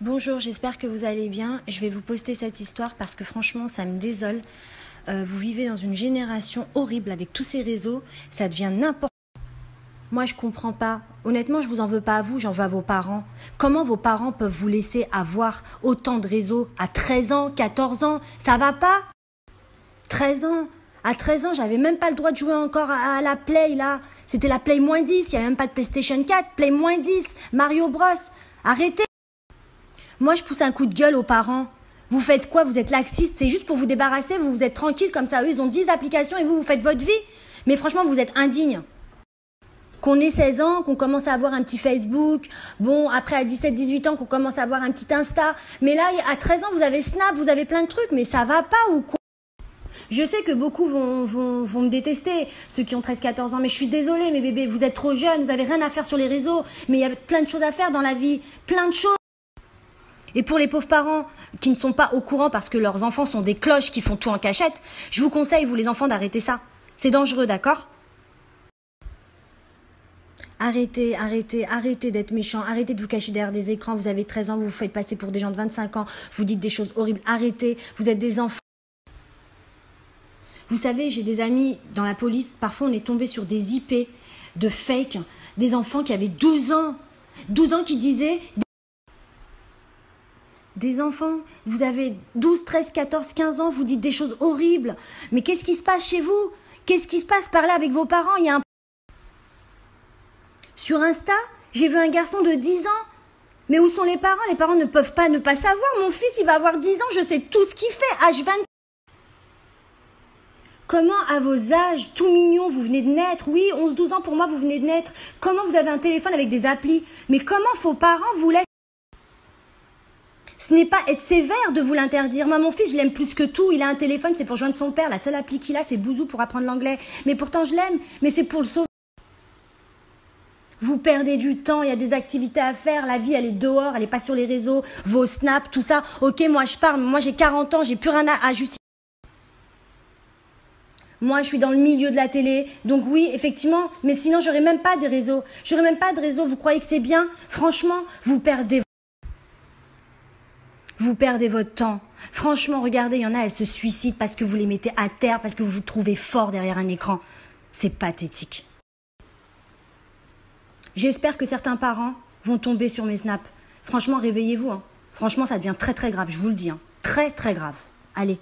Bonjour, j'espère que vous allez bien. Je vais vous poster cette histoire parce que franchement, ça me désole. Euh, vous vivez dans une génération horrible avec tous ces réseaux. Ça devient n'importe moi, je comprends pas. Honnêtement, je vous en veux pas à vous, j'en veux à vos parents. Comment vos parents peuvent vous laisser avoir autant de réseaux à 13 ans, 14 ans? Ça va pas? 13 ans À 13 ans, j'avais même pas le droit de jouer encore à, la Play, là. C'était la Play moins 10, il y avait même pas de PlayStation 4, Play moins 10, Mario Bros. Arrêtez moi, je pousse un coup de gueule aux parents. Vous faites quoi? Vous êtes laxiste C'est juste pour vous débarrasser Vous vous êtes tranquille comme ça Eux, ils ont 10 applications et vous, vous faites votre vie Mais franchement, vous êtes indigne. Qu'on ait 16 ans, qu'on commence à avoir un petit Facebook, bon, après à 17-18 ans, qu'on commence à avoir un petit Insta. Mais là, à 13 ans, vous avez Snap, vous avez plein de trucs, mais ça va pas ou quoi? Je sais que beaucoup vont, vont, me détester, ceux qui ont 13-14 ans, mais je suis désolée, mes bébés, vous êtes trop jeunes, vous avez rien à faire sur les réseaux, mais il y a plein de choses à faire dans la vie, plein de choses. Et pour les pauvres parents qui ne sont pas au courant parce que leurs enfants sont des cloches qui font tout en cachette, je vous conseille, vous les enfants, d'arrêter ça. C'est dangereux, d'accord? Arrêtez, arrêtez, arrêtez d'être méchant, arrêtez de vous cacher derrière des écrans, vous avez 13 ans, vous vous faites passer pour des gens de 25 ans, vous dites des choses horribles, arrêtez, vous êtes des enfants. Vous savez, j'ai des amis dans la police, parfois on est tombé sur des IP de fake, des enfants qui avaient 12 ans, 12 ans qui disaient des enfants, vous avez 12, 13, 14, 15 ans, vous dites des choses horribles. Mais qu'est-ce qui se passe chez vous? Qu'est-ce qui se passe par là avec vos parents? Il y a un... Sur Insta, j'ai vu un garçon de 10 ans. Mais où sont les parents? Les parents ne peuvent pas ne pas savoir. Mon fils, il va avoir 10 ans, je sais tout ce qu'il fait. H20. Comment à vos âges, tout mignon, vous venez de naître? Oui, 11-12 ans pour moi, vous venez de naître. Comment vous avez un téléphone avec des applis? Mais comment vos parents vous laissent ce n'est pas être sévère de vous l'interdire. Moi, mon fils, je l'aime plus que tout. Il a un téléphone, c'est pour joindre son père. La seule appli qu'il a, c'est Bouzou pour apprendre l'anglais. Mais pourtant, je l'aime. Mais c'est pour le sauver. Vous perdez du temps, il y a des activités à faire, la vie elle est dehors, elle n'est pas sur les réseaux, vos snaps, tout ça. Ok, moi je parle, moi j'ai 40 ans, j'ai plus rien à, justifier. Moi, je suis dans le milieu de la télé, donc oui, effectivement, mais sinon, j'aurais même pas de réseaux. J'aurais même pas de réseau. Vous croyez que c'est bien? Franchement, vous perdez. Vous perdez votre temps. Franchement, regardez, il y en a, elles se suicident parce que vous les mettez à terre, parce que vous vous trouvez fort derrière un écran. C'est pathétique. J'espère que certains parents vont tomber sur mes snaps. Franchement, réveillez-vous. Hein. Franchement, ça devient très très grave, je vous le dis. Hein. Très très grave. Allez.